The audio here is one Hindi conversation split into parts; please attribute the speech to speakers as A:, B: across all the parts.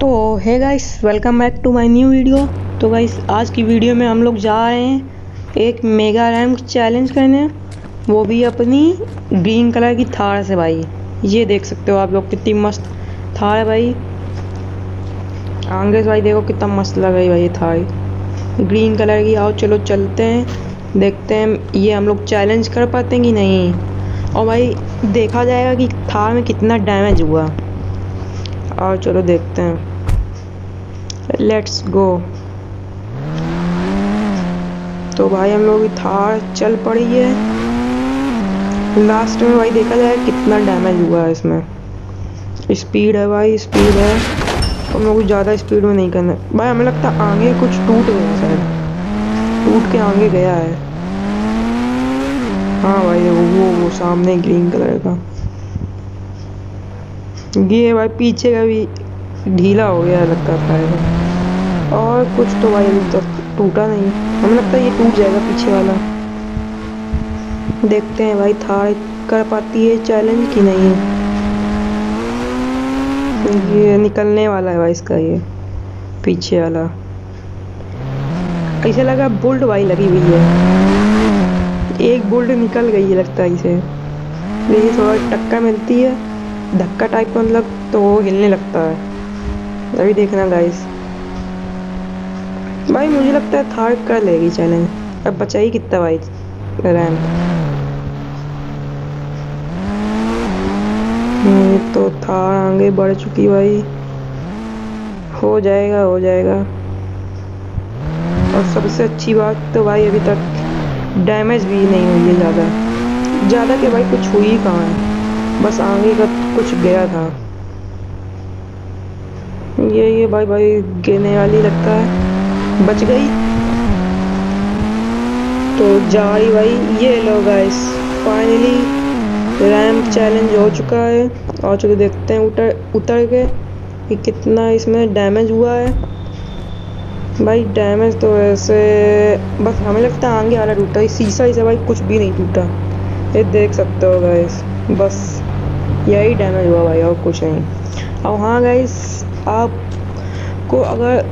A: तो है guys welcome back to my new video तो गाइस आज की वीडियो में हम लोग जा रहे हैं एक मेगा रैम चैलेंज करने। वो भी अपनी ग्रीन कलर की थार से भाई। ये देख सकते हो आप लोग कितनी मस्त थार है भाई। आगे भाई देखो कितना मस्त लग रही भाई ये थार। ग्रीन कलर की, आओ चलो चलते हैं, देखते हैं ये हम लोग चैलेंज कर पाते हैं कि नहीं। और भाई, देखा जाएगा कि थार में कितना डैमेज हुआ। और चलो देखते हैं। लेट्स गो तो भाई हम लोग थार चल पड़ी है। लास्ट में भाई देखा जाए कितना डैमेज हुआ है इसमें। स्पीड है भाई स्पीड है। हम लोग ज़्यादा स्पीड में नहीं करना। भाई हमें लगता आगे कुछ टूट गया शायद। टूट के आगे गया है। हाँ भाई वो वो, वो सामने ग्रीन कलर का। ये भाई पीछे का भी ढीला हो गया लगता है। और कुछ तो भाई, अभी तक टूटा नहीं। हमें लगता है ये टूट जाएगा पीछे वाला। देखते हैं भाई थार कर पाती है चैलेंज कि नहीं ये निकलने वाला है भाई इसका ये, पीछे वाला। ऐसे लगा बुल्ट भाई लगी हुई है। एक बुल्ट निकल गई है लगता है इसे। लेकिन थोड़ा टक्का मिलती है, धक्का टाइप का मतलब तो हिलने लगता है। अभी देखना गाइस भाई, मुझे लगता है थार कर लेगी चैलेंज अब बचा ही कितना भाई? रैम। तो थार आगे बढ़ चुकी भाई। हो जाएगा हो जाएगा। और सबसे अच्छी बात तो भाई अभी तक डैमेज भी नहीं हुई है ज़्यादा। ज़्यादा के भाई कुछ हुई कहाँ है? बस आगे का कुछ गया था। ये ये भाई भाई गिरने वाली लगता है। बच गई। तो जा रही भाई, ये लो गाइस फाइनली रैंप चैलेंज हो चुका है। और चलो देखते हैं उतर उतर के कि कितना इसमें डैमेज हुआ है। भाई डैमेज तो वैसे बस हमें लगता है आगे वाला टूटा शीशा ही से भाई, कुछ भी नहीं टूटा। ये देख सकते हो गाइस बस यही डैमेज हुआ भाई, और कुछ नहीं। और हाँ गाइस आपको अगर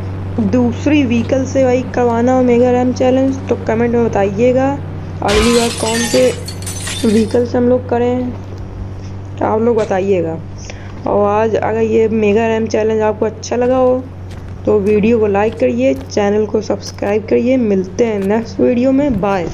A: दूसरी व्हीकल से भाई करवाना हो मेगा रैम चैलेंज तो कमेंट में बताइएगा। अगली बार कौन से व्हीकल से हम लोग करें तो आप लोग बताइएगा। और आज अगर ये मेगा रैम चैलेंज आपको अच्छा लगा हो तो वीडियो को लाइक करिए चैनल को सब्सक्राइब करिए। मिलते हैं नेक्स्ट वीडियो में। बाय